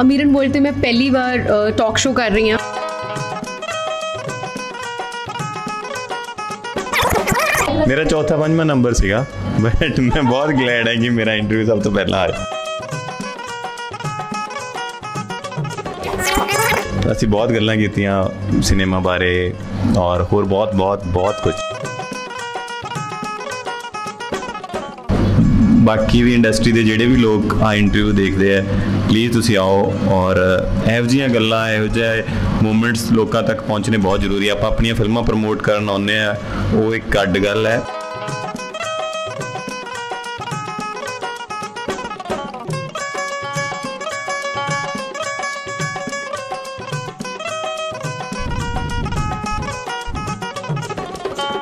ਅਮੀਰਨ world ਤੇ ਮੈਂ ਪਹਿਲੀ ਵਾਰ ਟਾਕ ਸ਼ੋ ਕਰ ਰਹੀ ਹਾਂ ਮੇਰਾ ਚੌਥਾ ਪੰਜਵਾਂ ਨੰਬਰ ਸੀਗਾ ਬਟ ਮੈਂ ਬਹੁਤ ਗਲੈਡ ਹੈ ਕਿ ਮੇਰਾ ਇੰਟਰਵਿਊ ਸਭ ਤੋਂ ਪਹਿਲਾਂ ਆਇਆ ਅਸੀਂ ਬਹੁਤ ਗੱਲਾਂ ਕੀਤੀਆਂ ਸਿਨੇਮਾ ਬਾਰੇ ਔਰ ਹੋਰ ਬਹੁਤ ਬਹੁਤ ਬਹੁਤ ਕੁਝ ਬਾਕੀ ਵੀ ਇੰਡਸਟਰੀ ਦੇ ਜਿਹੜੇ ਵੀ ਲੋਕ ਆ ਇੰਟਰਵਿਊ ਦੇਖਦੇ ਆ ਪਲੀਜ਼ ਤੁਸੀਂ ਆਓ ਔਰ ਇਹੋ ਜਿਹੀਆਂ ਗੱਲਾਂ, ਇਹੋ ਜਿਹੇ ਮੂਮੈਂਟਸ ਲੋਕਾਂ ਤੱਕ ਪਹੁੰਚਣੇ ਬਹੁਤ ਜ਼ਰੂਰੀ ਆ। ਆਪਾਂ ਆਪਣੀਆਂ ਫਿਲਮਾਂ ਪ੍ਰਮੋਟ ਕਰਨ ਆਉਂਦੇ ਆ, ਉਹ ਇੱਕ ਅੱਡ ਗੱਲ ਹੈ।